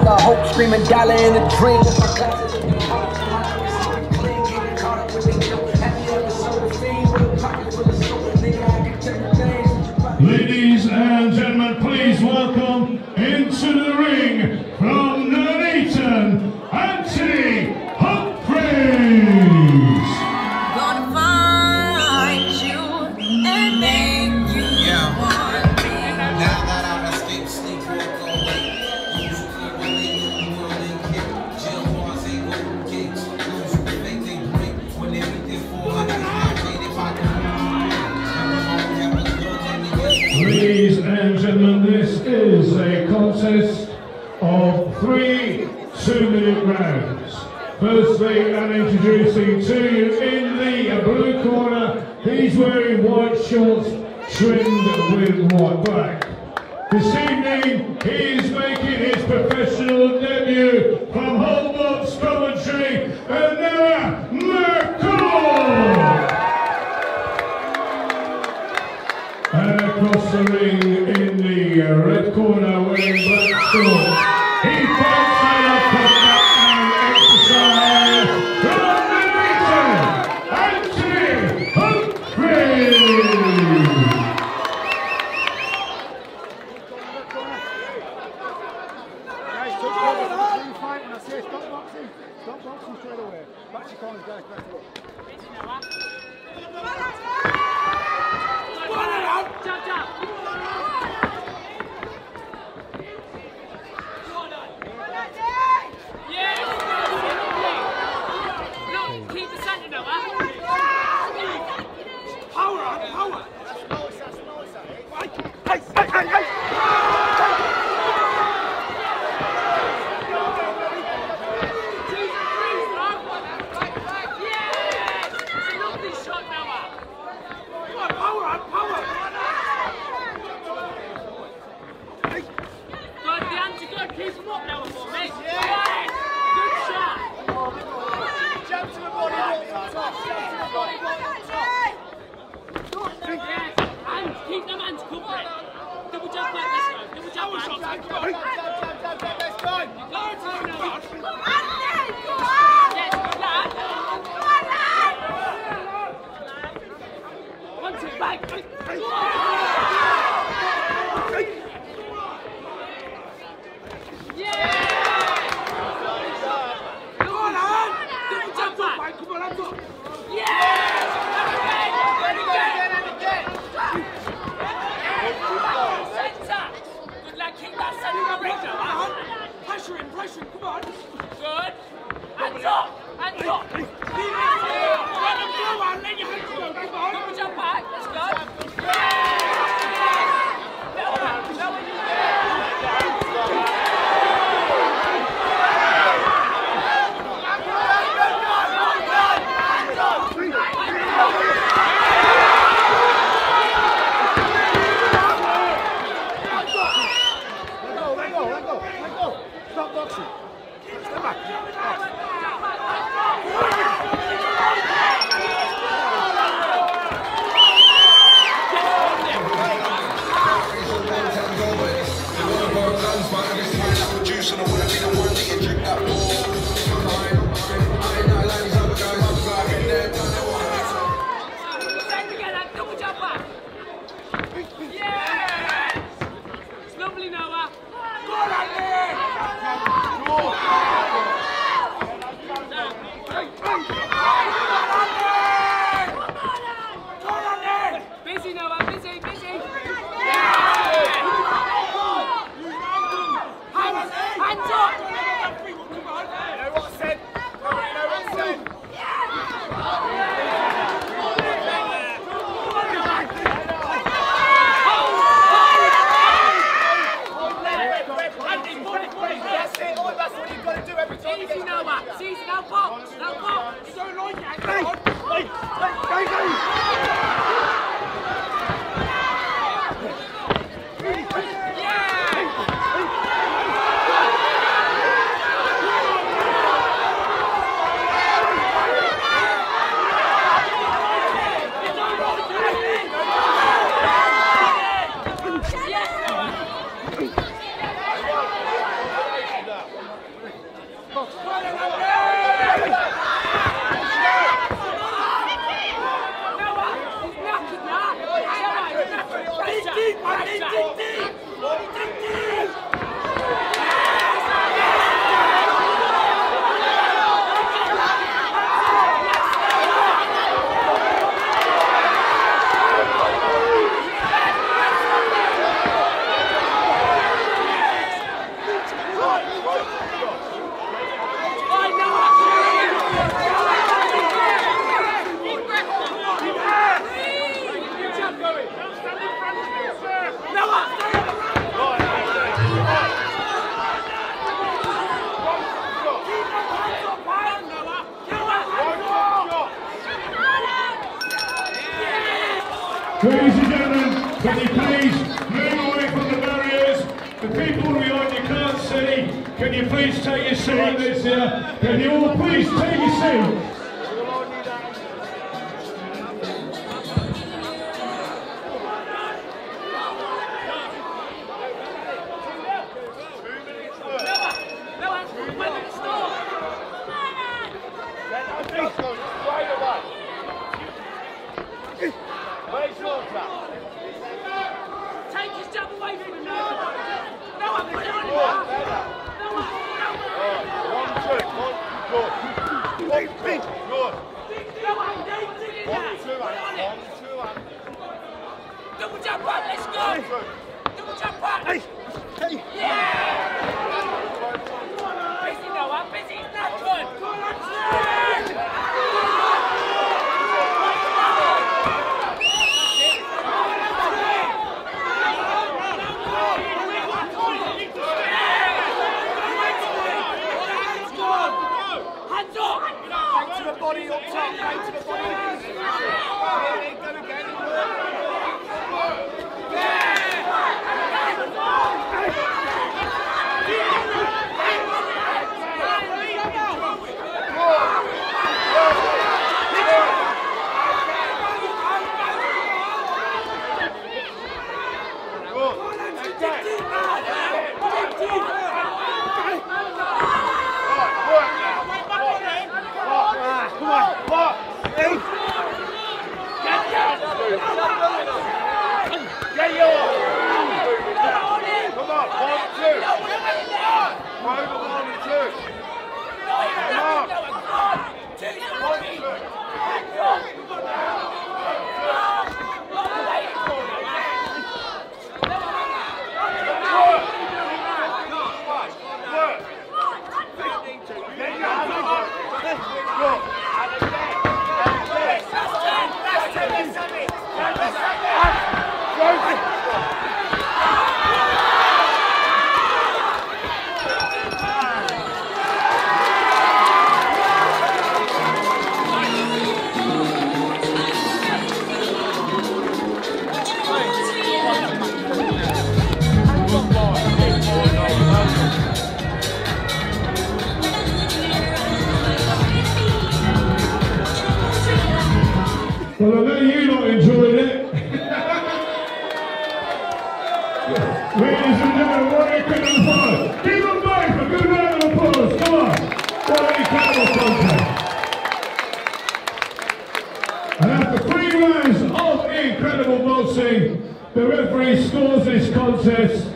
full of hope, screaming dollar in a dream. Ladies and gentlemen, please welcome into the ring Firstly, I'm introducing to you in the blue corner, he's wearing white shorts trimmed with white black. This evening, he is making his professional debut from Holborn, Coventry, Anna McCall! And across the ring in the red corner, wearing person away. Oh, yeah. Ladies and gentlemen, can you please move away from the barriers? The people behind you can't see. Can you please take your seat? Can you all please take your seat? Take his jab away from him now. No one put it on him. No one. No one. Dig it down. Put it on him. Double jump back. Let's go. The referee scores this contest